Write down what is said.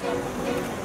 そう。